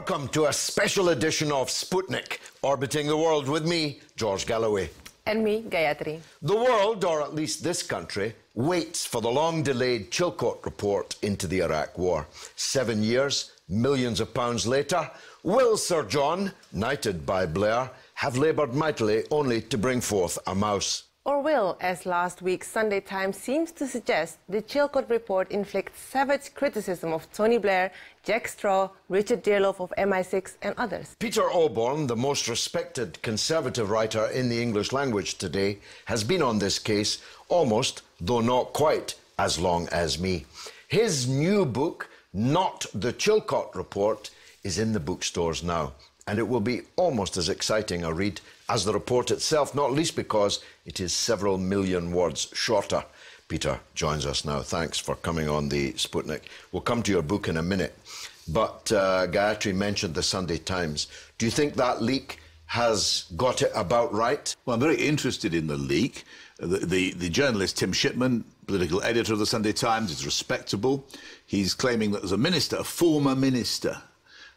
Welcome to a special edition of Sputnik, orbiting the world with me, George Galloway. And me, Gayatri. The world, or at least this country, waits for the long delayed Chilcot report into the Iraq War. Seven years, millions of pounds later, will Sir John, knighted by Blair, have laboured mightily only to bring forth a mouse? Or will, as last week's Sunday Times seems to suggest, the Chilcot report inflict savage criticism of Tony Blair, Jack Straw, Richard Dearlove of MI6 and others. Peter Oborne, the most respected conservative writer in the English language today, has been on this case almost, though not quite, as long as me. His new book, Not the Chilcot Report, is in the bookstores now and it will be almost as exciting a read as the report itself, not least because it is several million words shorter. Peter joins us now. Thanks for coming on the Sputnik. We'll come to your book in a minute. But uh, Gayatri mentioned the Sunday Times. Do you think that leak has got it about right? Well, I'm very interested in the leak. The, the, the, journalist Tim Shipman, political editor of the Sunday Times, is respectable. He's claiming that there's a minister, a former minister,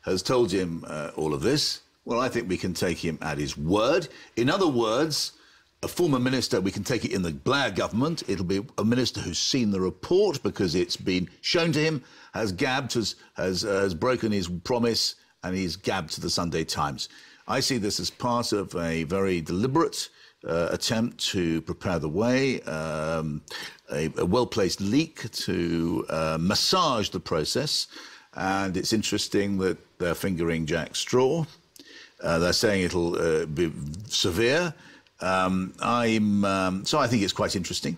has told him uh, all of this, well, I think we can take him at his word. In other words, a former minister, we can take it in the Blair government. It'll be a minister who's seen the report because it's been shown to him, has gabbed, has, has, uh, has broken his promise, and he's gabbed to the Sunday Times. I see this as part of a very deliberate uh, attempt to prepare the way, um, a, a well placed leak to uh, massage the process. And it's interesting that they're fingering Jack Straw. Uh, they're saying it'll uh, be severe. Um, I'm, um, so I think it's quite interesting.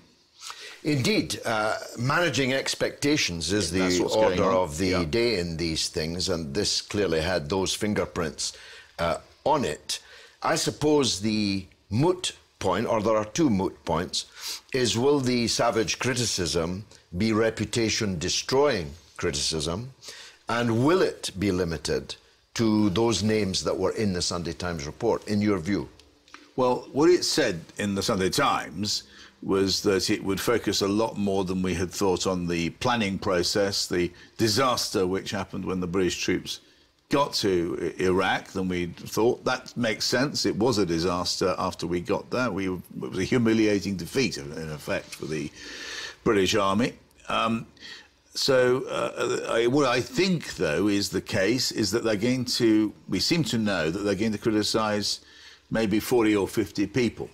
Indeed, uh, managing expectations is the order of the yeah. day in these things, and this clearly had those fingerprints uh, on it. I suppose the moot point, or there are two moot points, is will the savage criticism be reputation destroying criticism? And will it be limited to those names that were in the Sunday Times report, in your view? Well, what it said in the Sunday Times was that it would focus a lot more than we had thought on the planning process, the disaster which happened when the British troops got to Iraq than we thought. That makes sense. It was a disaster after we got there. We, it was a humiliating defeat, in effect, for the British Army. Um, so, uh, I, what I think, though, is the case is that they're going to, we seem to know that they're going to criticise maybe 40 or 50 people.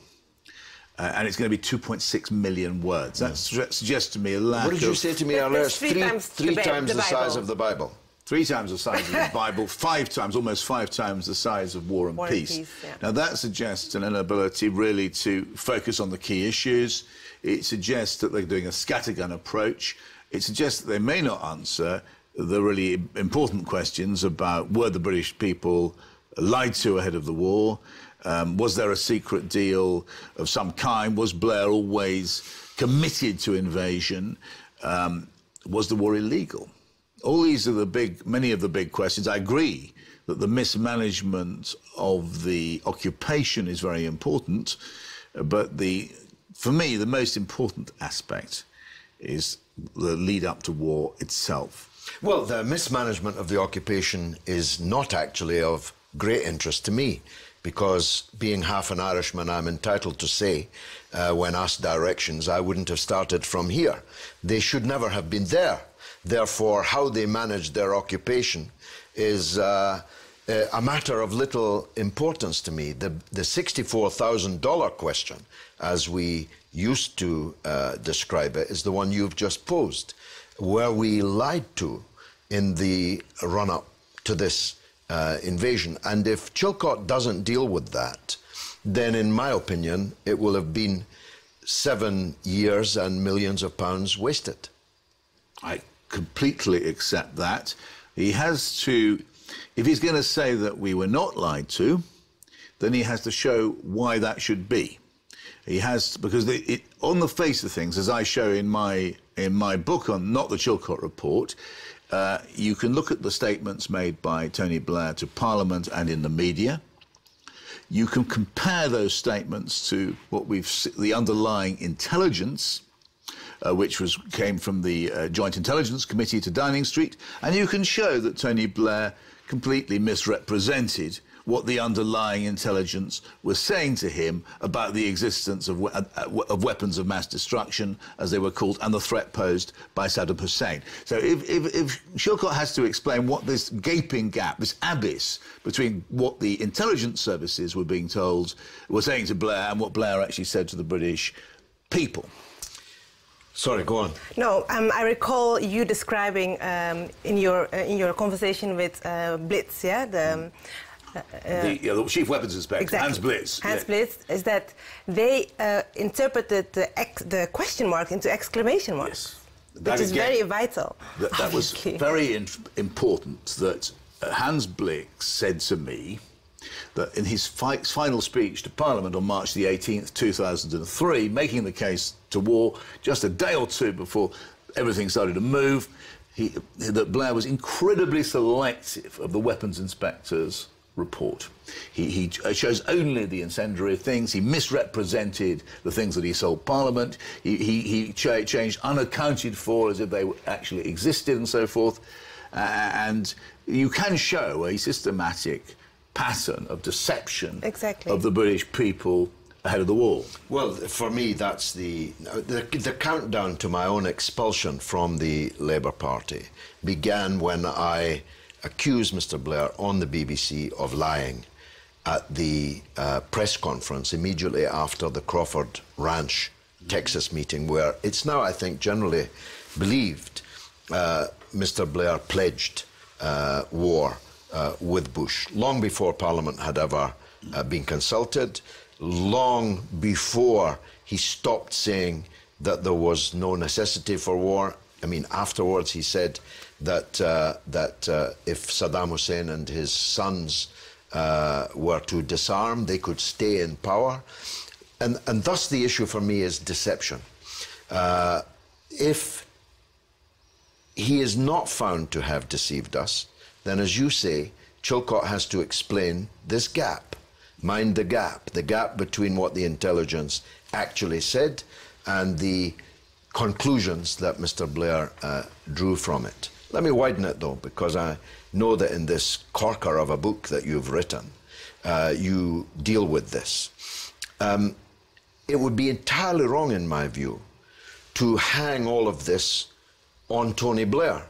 Uh, and it's going to be 2.6 million words. That suggests to me a lack What did you say to me earlier? Three, three, times, three the, times the, the size of the Bible. Three times the size of the Bible, five times, almost five times the size of War and War Peace. And peace yeah. Now, that suggests an inability really to focus on the key issues. It suggests that they're doing a scattergun approach it suggests that they may not answer the really important questions about were the British people lied to ahead of the war? Um, was there a secret deal of some kind? Was Blair always committed to invasion? Um, was the war illegal? All these are the big, many of the big questions. I agree that the mismanagement of the occupation is very important, but the, for me, the most important aspect is the lead up to war itself? Well, the mismanagement of the occupation is not actually of great interest to me because being half an Irishman, I'm entitled to say, uh, when asked directions, I wouldn't have started from here. They should never have been there. Therefore, how they managed their occupation is uh, uh a matter of little importance to me. The, the $64,000 question, as we used to uh, describe it is the one you've just posed, where we lied to in the run up to this uh, invasion. And if Chilcot doesn't deal with that, then in my opinion, it will have been seven years and millions of pounds wasted. I completely accept that. He has to, if he's going to say that we were not lied to, then he has to show why that should be. He has because the, it, on the face of things, as I show in my in my book on not the Chilcot report, uh, you can look at the statements made by Tony Blair to Parliament and in the media. You can compare those statements to what we've the underlying intelligence. Uh, which was came from the uh, Joint Intelligence Committee to Downing Street, and you can show that Tony Blair completely misrepresented what the underlying intelligence was saying to him about the existence of, we- uh, of weapons of mass destruction, as they were called, and the threat posed by Saddam Hussein. So if, if, if Chilcot has to explain what this gaping gap, this abyss between what the intelligence services were being told, were saying to Blair, and what Blair actually said to the British people. Sorry, go on. No, um, I recall you describing um, in your uh, in your conversation with uh, Blix, yeah, the. Um, the, yeah, the chief weapons inspector, Exactly. Hans Blix. Hans yeah. Blix is that they uh, interpreted the, ex- the question mark into exclamation mark, Yes. which That is again- very vital. That, that was very important that uh, Hans Blix said to me that in his fi- final speech to Parliament on March the 18th, 2003, making the case to war just a day or two before everything started to move, he, that Blair was incredibly selective of the weapons inspectors report. He, he ch- chose only the incendiary things. He misrepresented the things that he sold Parliament. He, he, he cha- changed unaccounted for as if they actually existed and so forth. Uh, and you can show a systematic pattern of deception Exactly. of the British people ahead of the war. Well, for me, that's the, the the countdown to my own expulsion from the Labour Party began when I accused Mr. Blair on the BBC of lying at the uh, press conference immediately after the Crawford Ranch, Texas meeting, where it's now, I think, generally believed uh, Mr. Blair pledged uh, war uh, with Bush long before Parliament had ever uh, been consulted, long before he stopped saying that there was no necessity for war. I mean, afterwards he said that uh, that uh, if Saddam Hussein and his sons uh, were to disarm, they could stay in power, and and thus the issue for me is deception. Uh, if he is not found to have deceived us, then as you say, Chilcot has to explain this gap, mind the gap, the gap between what the intelligence actually said and the conclusions that Mr. Blair uh, drew from it. Let me widen it though, because I know that in this corker of a book that you've written, uh, you deal with this. Um, it would be entirely wrong, in my view, to hang all of this on Tony Blair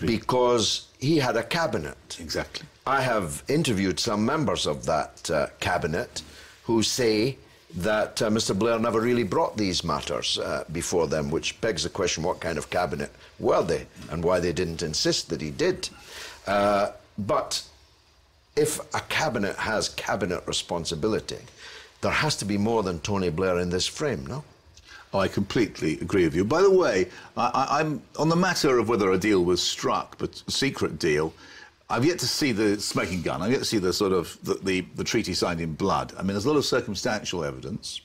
because he had a cabinet. Exactly. I have interviewed some members of that uh, cabinet who say that uh, Mr. Blair never really brought these matters uh, before them, which begs the question what kind of cabinet were they and why they didn't insist that he did. Uh, but if a cabinet has cabinet responsibility, there has to be more than Tony Blair in this frame, no? I completely agree with you. By the way, I, I'm on the matter of whether a deal was struck, but secret deal. I've yet to see the smoking gun. I've yet to see the sort of the, the, the treaty signed in blood. I mean, there's a lot of circumstantial evidence,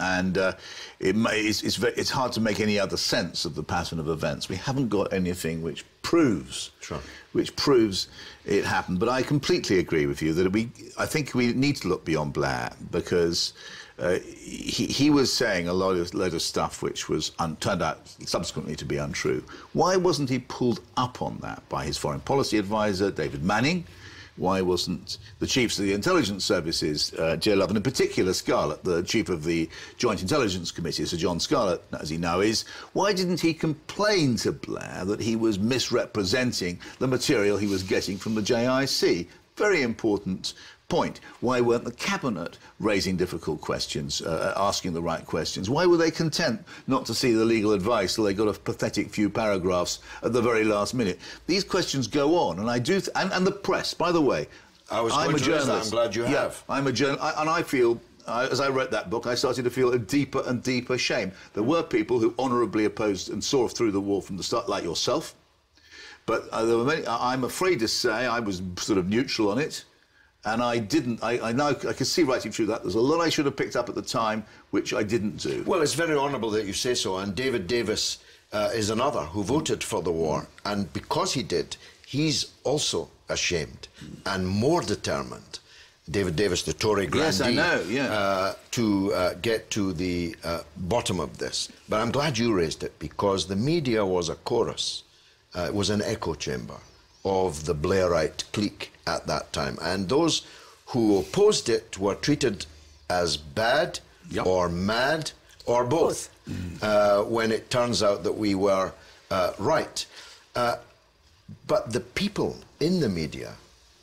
and uh, it may, it's, it's, ve- it's hard to make any other sense of the pattern of events. We haven't got anything which proves Sure. which proves it happened. But I completely agree with you that we, I think we need to look beyond Blair because uh, he, he was saying a lot of, lot of stuff which was un, turned out subsequently to be untrue. Why wasn't he pulled up on that by his foreign policy advisor, David Manning? Why wasn't the chiefs of the intelligence services, uh, Dearlove, and in particular Scarlett, the chief of the Joint Intelligence Committee, Sir John Scarlett, as he now is, why didn't he complain to Blair that he was misrepresenting the material he was getting from the JIC? Very important point. Why weren't the cabinet raising difficult questions, uh, asking the right questions? Why were they content not to see the legal advice till they got a pathetic few paragraphs at the very last minute? These questions go on, and I do, th- and, and the press, by the way. I was I'm a journalist. I'm glad you Yeah, have. I'm a journalist, and I feel. Uh, as I wrote that book, I started to feel a deeper and deeper shame. There were people who honourably opposed and saw through the war from the start, like yourself. But uh, there were many. I'm afraid to say I was sort of neutral on it, and I didn't. I, I now I can see writing through that. There's a lot I should have picked up at the time, which I didn't do. Well, it's very honourable that you say so. And David Davis uh, is another who voted for the war. And because he did, he's also ashamed and more determined. David Davis, the Tory grandee, Yes, I know, yeah. uh, to uh, get to the uh, bottom of this. But I'm glad you raised it because the media was a chorus. Uh, it was an echo chamber. of the Blairite clique at that time. And those who opposed it were treated as bad Yep. or mad or both, uh, when it turns out that we were uh, right. Uh, but the people in the media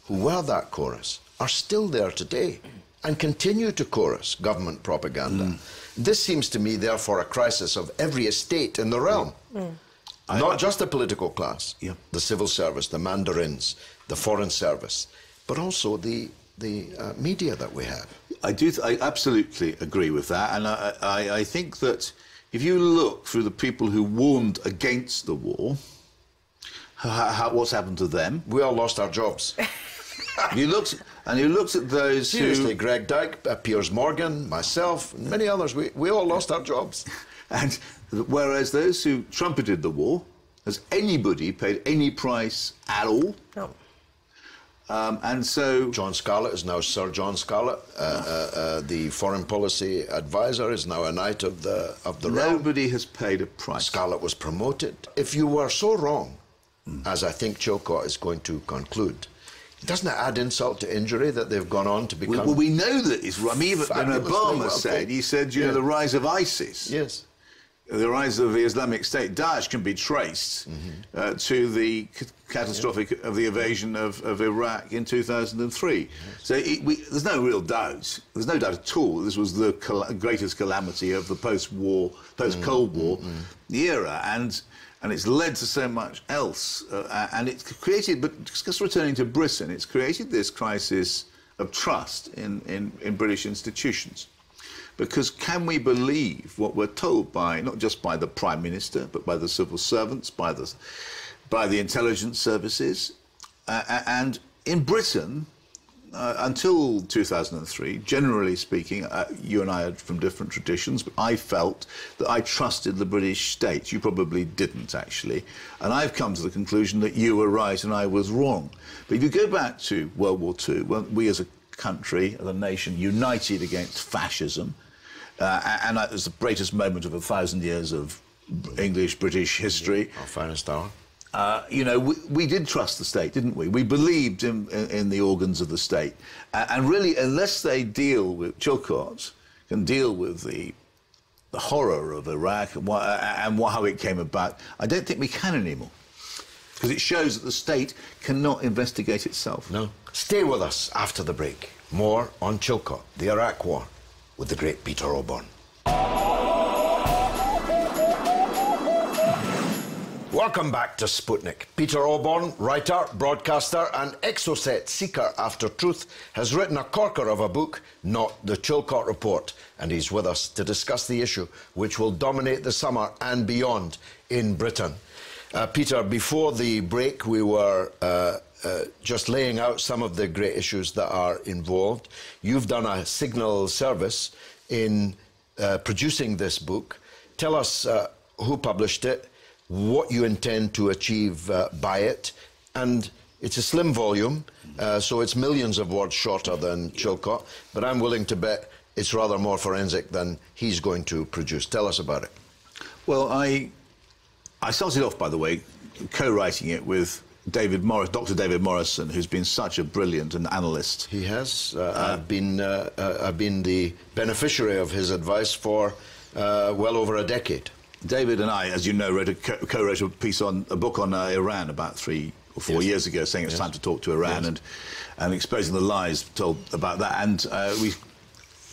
who were that chorus are still there today and continue to chorus government propaganda. This seems to me, therefore, a crisis of every estate in the realm. Not just the political class, Yeah. the civil service, the mandarins, the foreign service, but also the, the uh, media that we have. I do. I absolutely agree with that, and I, I, I think that if you look through the people who warned against the war, how, how, what's happened to them? We all lost our jobs. You looked and you looked at those Seriously, who, Greg Dyke, uh, Piers Morgan, myself, and many others, we, we all lost our jobs. and whereas those who trumpeted the war, has anybody paid any price at all? No. Um, and so John Scarlett is now Sir John Scarlett. Uh, uh, uh, the foreign policy advisor is now a knight of the of the realm. nobody has paid a price. Scarlett was promoted. If you were so wrong, as I think Chilcot is going to conclude, doesn't it add insult to injury that they've gone on to become? Well, well, we know that it's. I mean, even Obama said, he said, you Yeah. know, the rise of ISIS. yes. The rise of the Islamic State, Daesh, can be traced uh, to the c- catastrophic of the invasion of, of Iraq in 2003. So it, we, there's no real doubt. There's no doubt at all. This was the greatest calamity of the post-war, post-Cold War era, and and it's led to so much else. Uh, and it's created, but just returning to Britain, it's created this crisis of trust in, in, in British institutions. Because can we believe what we're told by not just by the prime minister, but by the civil servants, by the by the intelligence services, uh, and in Britain, uh, until 2003, generally speaking, uh, you and I are from different traditions, but I felt that I trusted the British state. You probably didn't, actually. And I've come to the conclusion that you were right and I was wrong. But if you go back to World War II, well, we as a country, a nation, united against fascism, uh, and it was the greatest moment of a thousand years of English British history. Our finest hour. Uh, you know, we, we did trust the state, didn't we? We believed in, in, in the organs of the state. Uh, and really, unless they deal with, Chilcot can deal with the, the horror of Iraq and, what, and how it came about, I don't think we can anymore. Because it shows that the state cannot investigate itself. No. Stay with us after the break. More on Chilcot, the Iraq War, with the great Peter Oborne. Welcome back to Sputnik. Peter Oborne, writer, broadcaster, and Exocet seeker after truth, has written a corker of a book, Not the Chilcot Report, and he's with us to discuss the issue which will dominate the summer and beyond in Britain. Uh, Peter, before the break, we were uh, uh, just laying out some of the great issues that are involved. You've done a signal service in uh, producing this book. Tell us uh, who published it, what you intend to achieve by it, and it's a slim volume, so it's millions of words shorter than Chilcot, but I'm willing to bet it's rather more forensic than he's going to produce. Tell us about it. Well, I I started off, by the way, co-writing it with David Morris, Dr. David Morrison, who's been such a brilliant an analyst. He has. Uh, I've been uh, uh, I've been the beneficiary of his advice for uh, well over a decade. David and I, as you know, wrote a co- co-wrote a piece on a book on uh, Iran about three or four Yes. years ago, saying it's Yes. time to talk to Iran Yes. and and exposing the lies told about that. And uh, we,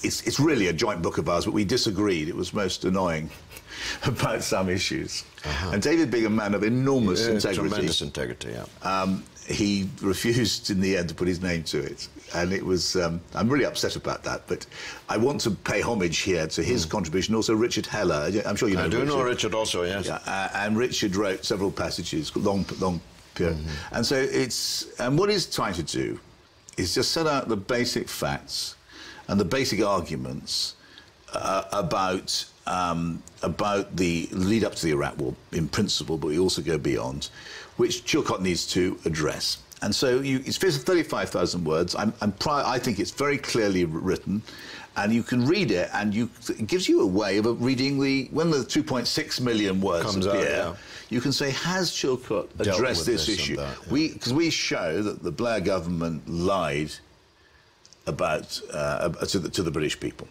it's it's really a joint book of ours, but we disagreed. It was most annoying about some issues. And David, being a man of enormous Uh, integrity, Tremendous integrity. Yeah. um, he refused in the end to put his name to it. And it was, um, I'm really upset about that, but I want to pay homage here to his contribution. Also, Richard Heller. I'm sure you know Hmm. I do Richard. know Richard also. Yes. Yeah, uh, and Richard wrote several passages, long, long period. And so it's, and what he's trying to do is just set out the basic facts and the basic arguments uh, about um, about the lead up to the Iraq War in principle, but we also go beyond, which Chilcot needs to address. And so you, it's 35,000 words. I'm, I'm pri- I think it's very clearly written, and you can read it, and you, it gives you a way of reading the when the 2.6 million words Comes appear. out, yeah. You can say, has Chilcot addressed this, this issue? that, yeah. We because we show that the Blair government lied about uh, to, the, to the British people.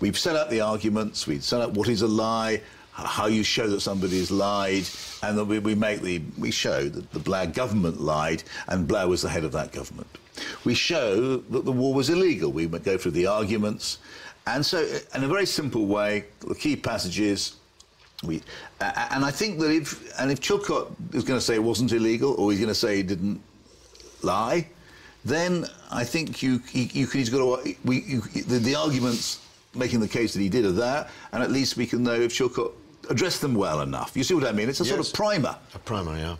We've set out the arguments. we've set out what is a lie, how you show that somebody's lied, and then we, we make the we show that the Blair government lied, and Blair was the head of that government. We show that the war was illegal. We go through the arguments, and so uh, in a very simple way, the key passages. We, uh, and I think that if and if Chilcot is going to say it wasn't illegal, or he's going to say he didn't lie, then I think you you, you can, he's got to we you, the, the arguments making the case that he did are there, and at least we can know if Chilcot addressed them well enough. You see what I mean? It's a sort of primer. A primer, yeah.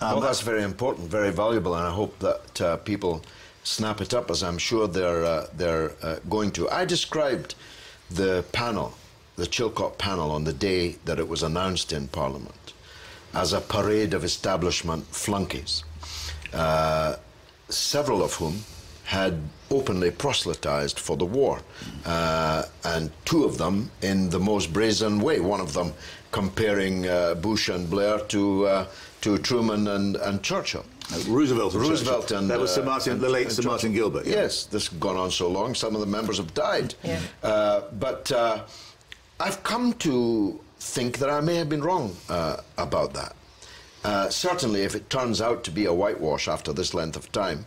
Um, well, that's very important, very valuable, and I hope that uh, people snap it up, as I'm sure they're uh, they're uh, going to. I described the panel, the Chilcot panel, on the day that it was announced in Parliament, as a parade of establishment flunkies, uh, several of whom had openly proselytized for the war, uh, and two of them in the most brazen way. One of them comparing uh, Bush and Blair to uh, to Truman and, and Churchill. Roosevelt and Roosevelt Churchill. and that was Sir uh, Martin, and- the late Sir Martin Gilbert. yeah. Yes, this has gone on so long. Some of the members have died. Yeah. Uh, but uh, I've come to think that I may have been wrong uh, about that. Uh, certainly, if it turns out to be a whitewash after this length of time,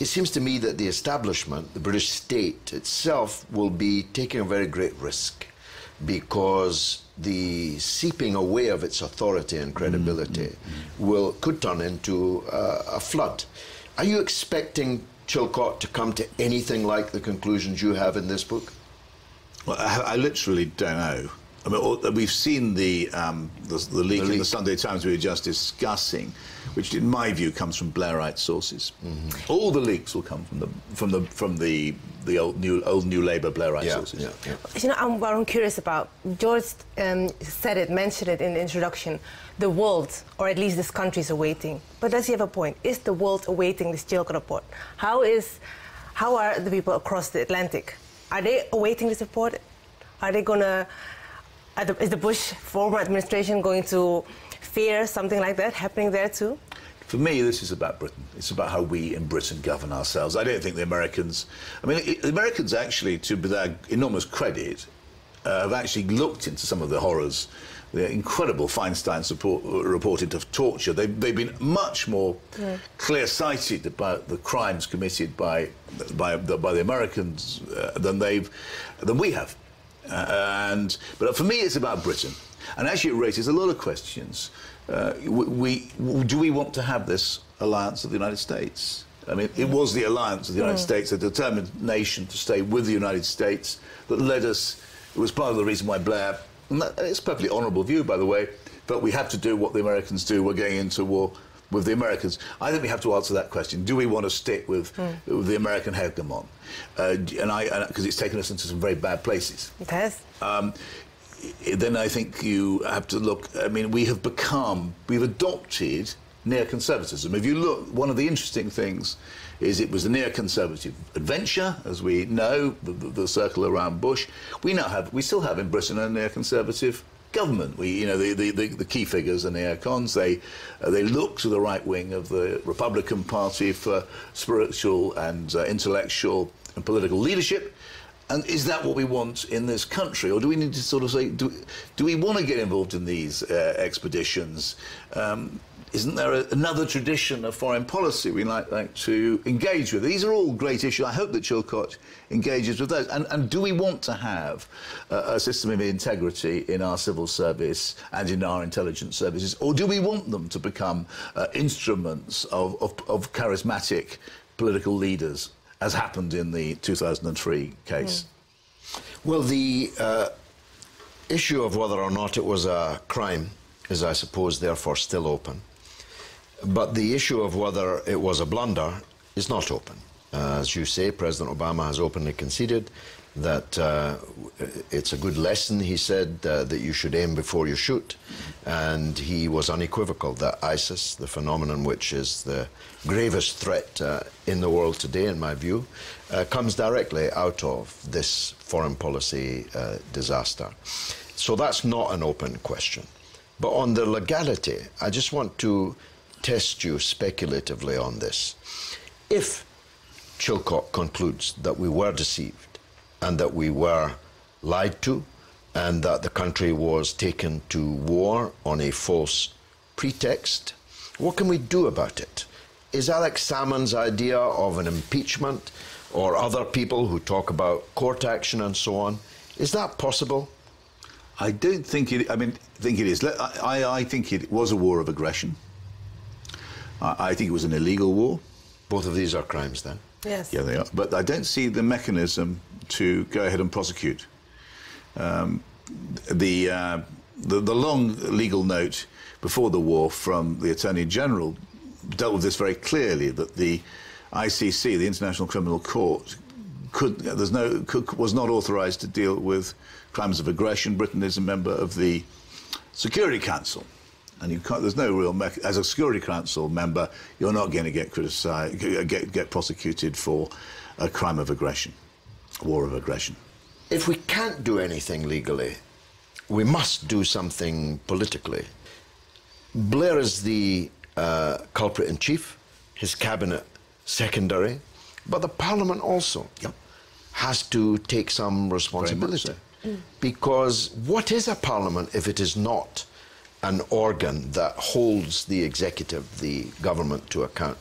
it seems to me that the establishment, the British state itself, will be taking a very great risk because the seeping away of its authority and credibility will could turn into uh, a flood. Are you expecting Chilcot to come to anything like the conclusions you have in this book? Well, I, I literally don't know. I mean, we've seen the, um, the, the leak The in the. Sunday Times we were just discussing, which, in my view, comes from Blairite sources. Mm-hmm. All the leaks will come from the from the from the the old new old New Labour Blairite Yeah, sources. yeah, yeah. You know, I'm, what I'm curious about. George um, said it, mentioned it in the introduction. The world, or at least this country, is awaiting. But does he have a point? Is the world awaiting this Chilcot report? How is, how are the people across the Atlantic? Are they awaiting this report? Are they gonna? Is the Bush former administration going to fear something like that happening there too? For me, this is about Britain. It's about how we in Britain govern ourselves. I don't think the Americans. I mean, it, the Americans actually, to their enormous credit, uh, have actually looked into some of the horrors. The incredible Feinstein support, reported of torture. They've, they've been much more clear-sighted about the crimes committed by by the, by the Americans uh, than they've than we have. Uh, and but for me, it's about Britain, and actually, it raises a lot of questions. Uh, we, we do we want to have this alliance of the United States? I mean, it was the alliance of the United States, a determined nation to stay with the United States, that led us. It was part of the reason why Blair, and that, it's a perfectly honourable view, by the way, but we have to do what the Americans do. We're going into war with the Americans. I think we have to answer that question. Do we want to stick with, with the American hegemon? Uh, and I, because it's taken us into some very bad places It has. um, then I think you have to look. I mean, we have become, we've adopted neoconservatism. If you look, one of the interesting things is it was a neoconservative adventure, as we know, the, the, the circle around Bush. We now have, we still have in Britain a neoconservative government. We, you know, the, the, the, the key figures are neocons. They, uh, they look to the right wing of the Republican Party for spiritual and uh, intellectual and political leadership. And is that what we want in this country, or do we need to sort of say, do, do we want to get involved in these uh, expeditions? Um, isn't there a, another tradition of foreign policy we like, like to engage with? These are all great issues. I hope that Chilcot engages with those. And, and do we want to have a, a system of integrity in our civil service and in our intelligence services, or do we want them to become uh, instruments of, of, of charismatic political leaders? As happened in the 2003 case. Well, the uh, issue of whether or not it was a crime is, I suppose, therefore still open. But the issue of whether it was a blunder is not open. Uh, as you say, President Obama has openly conceded that uh, it's a good lesson, he said, uh, that you should aim before you shoot. And he was unequivocal that ISIS, the phenomenon which is the gravest threat uh, in the world today, in my view, uh, comes directly out of this foreign policy disaster. So that's not an open question. But on the legality, I just want to test you speculatively on this. If Chilcot concludes that we were deceived and that we were lied to and that the country was taken to war on a false pretext, what can we do about it? Is Alex Salmond's idea of an impeachment or other people who talk about court action and so on, is that possible? I don't think it. I mean, think it is. I, I think it was a war of aggression. I, I think it was an illegal war. Both of these are crimes, then. Yes. Yeah, they are. But I don't see the mechanism to go ahead and prosecute. Um, the, uh, the, the long legal note before the war from the Attorney General dealt with this very clearly that the ICC, the International Criminal Court, could there's no could, was not authorized to deal with crimes of aggression. Britain is a member of the Security Council, and you can't, there's no real as a Security Council member, you're not going to get criticized, get get prosecuted for a crime of aggression, war of aggression. If we can't do anything legally, we must do something politically. Blair is the uh, culprit in chief, his cabinet secondary, but the Parliament also yep. has to take some responsibility. So. Mm. Because what is a Parliament if it is not an organ that holds the executive, the government, to account?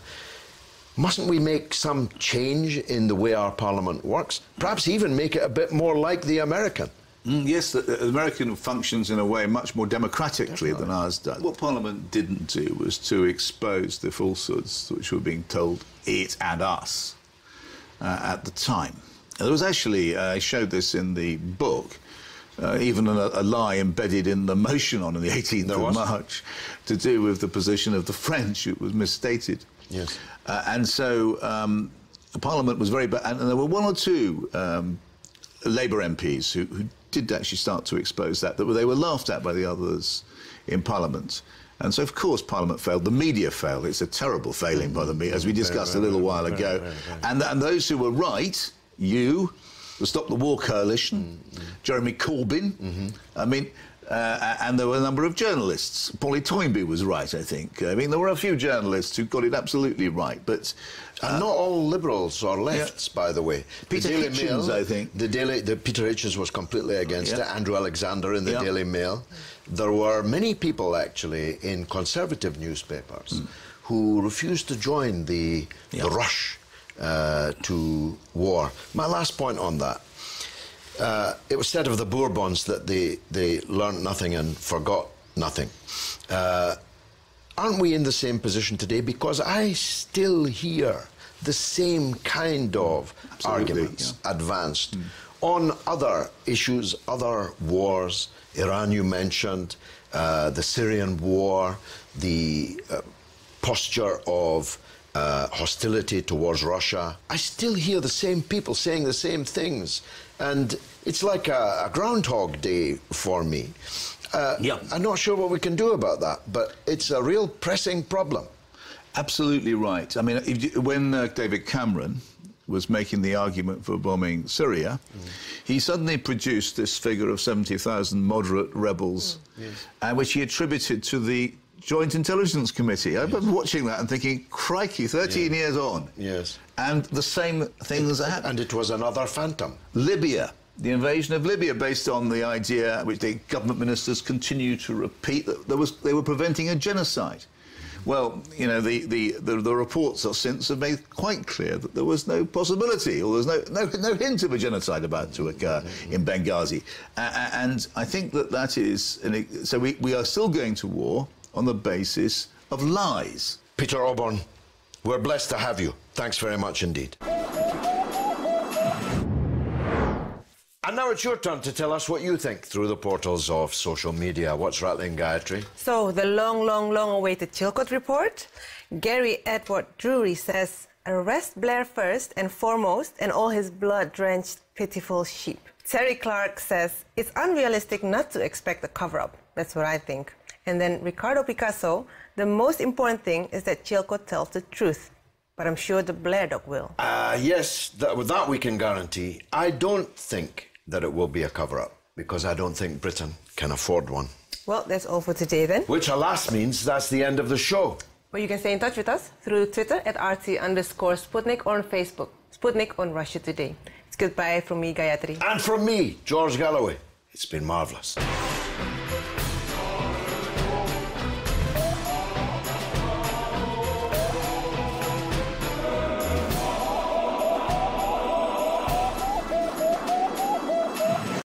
Mustn't we make some change in the way our Parliament works? Perhaps even make it a bit more like the American? Mm, yes, the, the, American functions in a way much more democratically than ours does. What Parliament didn't do was to expose the falsehoods which were being told it and us uh, at the time. There was actually, uh, I showed this in the book, uh, even a, a, lie embedded in the motion on the 18th there of was. March to do with the position of the French. It was misstated. Yes. Uh, and so um, the Parliament was very bad. And, and there were one or two um, Labour MPs who, who, did actually start to expose that, that they were laughed at by the others in Parliament. And so, of course, Parliament failed. The media failed. It's a terrible failing by the media, as we discussed a little while ago. And, and those who were right, you, the Stop the War Coalition, mm -hmm. Jeremy Corbyn, mm -hmm. I mean, uh, and there were a number of journalists. Polly Toynbee was right, I think. I mean, there were a few journalists who got it absolutely right, but uh, and not all liberals or lefts, yeah. by the way. Peter the Daily Hitchens, Mail, I think. The Daily, the Peter Hitchens was completely against yeah. it. Andrew Alexander in the yeah. Daily Mail. There were many people actually in conservative newspapers mm. who refused to join the the rush uh, to war. My last point on that. Uh, it was said of the Bourbons that they, they learned nothing and forgot nothing. Uh, aren't we in the same position today? Because I still hear the same kind of Absolutely, arguments yeah. advanced mm. on other issues, other wars. Iran, you mentioned, uh, the Syrian war, the uh, posture of uh, hostility towards Russia. I still hear the same people saying the same things. And it's like a, a Groundhog Day for me. Uh, yeah. I'm not sure what we can do about that, but it's a real pressing problem. Absolutely right. I mean, you, when uh, David Cameron was making the argument for bombing Syria, mm. he suddenly produced this figure of 70,000 moderate rebels, mm. yes. uh, which he attributed to the Joint Intelligence Committee. I remember watching that and thinking, crikey, 13 yeah. years on. Yes. And the same things it, happened. And it was another phantom. Libya. The invasion of Libya, based on the idea which the government ministers continue to repeat, that there was, they were preventing a genocide. Well, you know, the, the, the, the, reports since have made quite clear that there was no possibility or there's no, no, no hint of a genocide about to occur in Benghazi. Uh, and I think that that is, an, so we, we are still going to war on the basis of lies. Peter Oborne, we're blessed to have you. Thanks very much indeed. And now it's your turn to tell us what you think through the portals of social media. What's rattling, Gayatri? So, the long, long, long awaited Chilcot report. Gary Edward Drury says Arrest Blair first and foremost, and all his blood drenched, pitiful sheep. Terry Clark says it's unrealistic not to expect a cover up. That's what I think. And then Ricardo Picasso, the most important thing is that Chilcot tells the truth. But I'm sure the Blair dog will. Uh, yes, that, that we can guarantee. I don't think that it will be a cover up because I don't think Britain can afford one. Well, that's all for today then. Which, alas, means that's the end of the show. But you can stay in touch with us through Twitter at RT underscore Sputnik or on Facebook, Sputnik on Russia Today. It's goodbye from me, Gayatri. And from me, George Galloway. It's been marvellous.